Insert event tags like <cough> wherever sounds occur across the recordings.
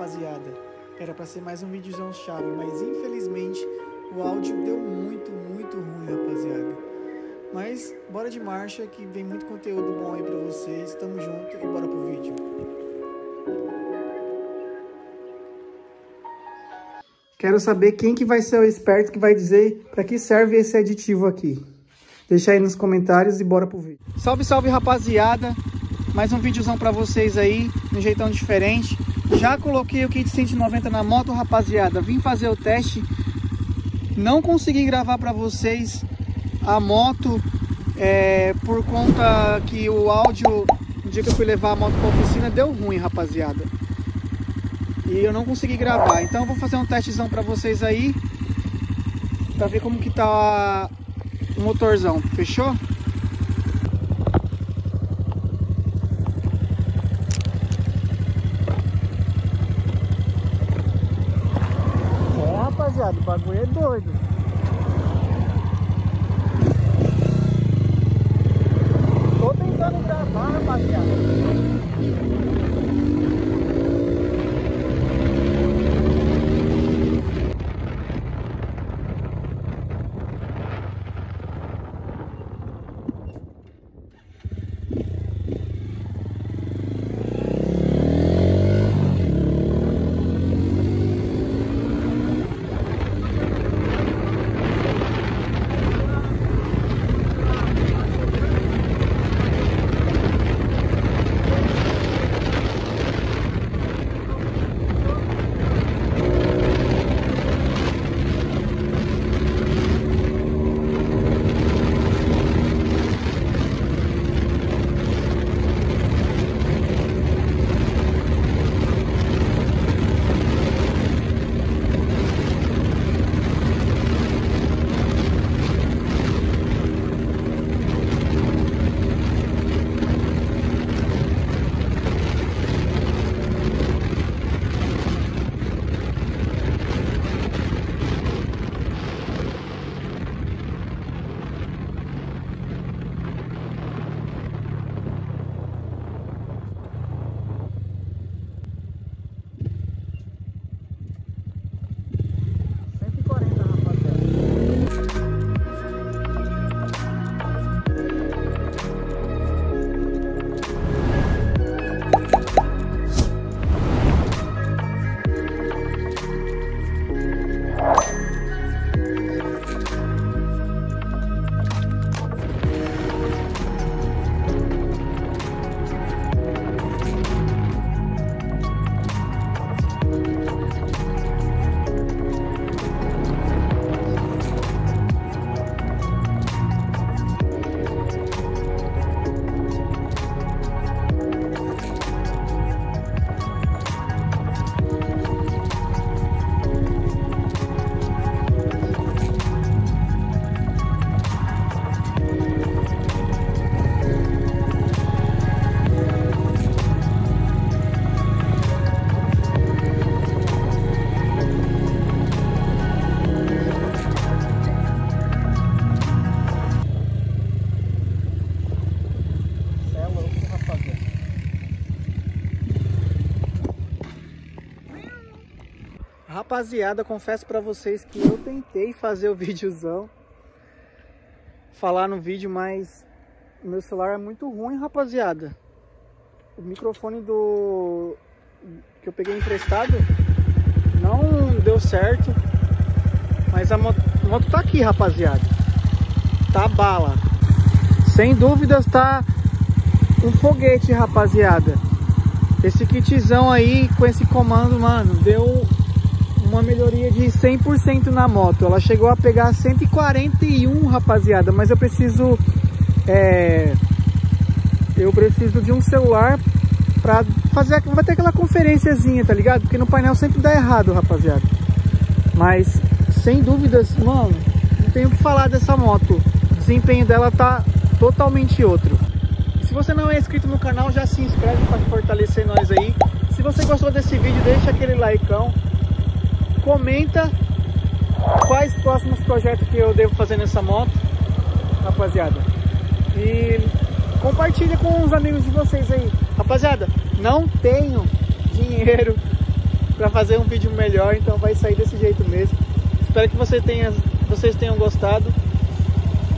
rapaziada. Era para ser mais um videozão chave, mas infelizmente o áudio deu muito, muito ruim, rapaziada. Mas bora de marcha que vem muito conteúdo bom aí para vocês. Tamo junto e bora pro vídeo. Quero saber quem que vai ser o esperto que vai dizer para que serve esse aditivo aqui. Deixa aí nos comentários e bora pro vídeo. Salve, salve rapaziada! Mais um videozão pra vocês aí, de um jeitão diferente. Já coloquei o kit 190 na moto, rapaziada. Vim fazer o teste. Não consegui gravar pra vocês a moto é, por conta que o áudio, no dia que eu fui levar a moto pra oficina, deu ruim, rapaziada. E eu não consegui gravar. Então vou fazer um testezão pra vocês aí. Pra ver como que tá o motorzão, fechou? Rapaziada, o bagulho é doido. Rapaziada, confesso pra vocês que eu tentei fazer o <laughs> videozão, falar no vídeo, mas meu celular é muito ruim, rapaziada. O microfone do que eu peguei emprestado não deu certo, mas a moto, a moto tá aqui, rapaziada. Tá bala. Sem dúvidas tá um foguete, rapaziada. Esse kitzão aí, com esse comando, mano, deu uma melhoria de 100% na moto. Ela chegou a pegar 141, rapaziada, mas eu preciso... É, eu preciso de um celular pra fazer... Vai ter aquela conferenciazinha, tá ligado? Porque no painel sempre dá errado, rapaziada. Mas, sem dúvidas, mano, não tenho o que falar dessa moto. O desempenho dela tá totalmente outro. Se você não é inscrito no canal, já se inscreve para fortalecer nós aí. Se você gostou desse vídeo, deixa aquele likeão. Comenta quais próximos projetos que eu devo fazer nessa moto, rapaziada. E compartilha com os amigos de vocês aí. Rapaziada, não tenho dinheiro <laughs> para fazer um vídeo melhor, então vai sair desse jeito mesmo. Espero que você tenha, vocês tenham gostado.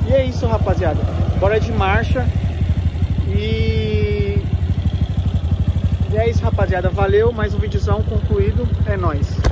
E é isso, rapaziada. Bora de marcha. E... e é isso, rapaziada. Valeu, mais um videozão concluído. É nóis.